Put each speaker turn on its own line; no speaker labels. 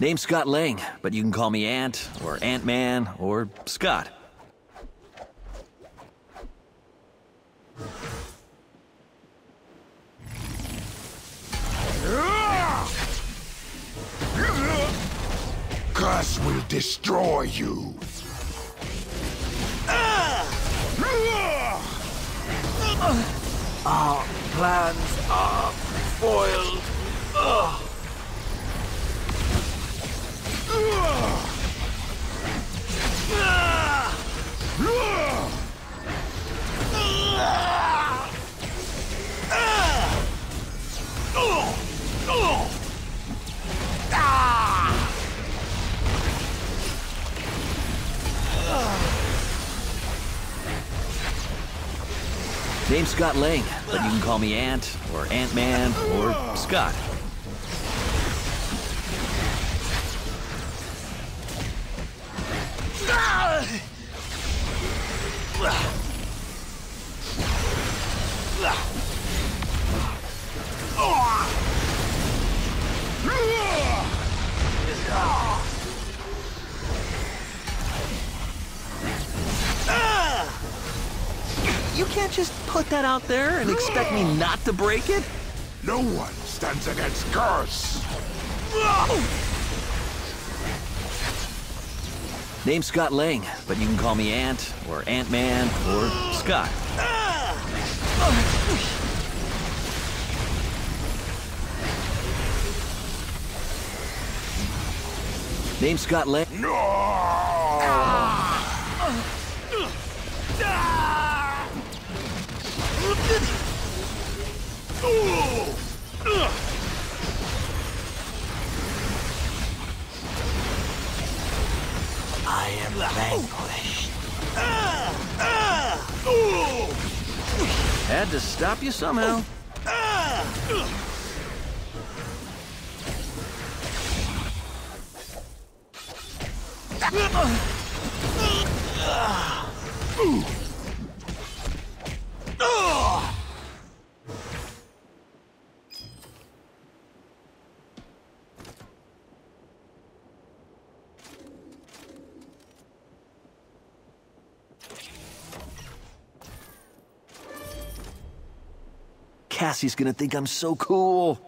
Name's Scott Lang, but you can call me Ant, or Ant-Man, or Scott.
Gus will destroy you.
Our plans are foiled.
Name's Scott Lang, but you can call me Ant, or Ant-Man, or Scott. You can't just put that out there and expect me not to break it?
No one stands against Gus.
Name's Scott Lang, but you can call me Ant, or Ant-Man, or Scott. Name's Scott Lang.
No!
I am vanquished.
Had to stop you somehow. Oh. Cassie's gonna think I'm so cool.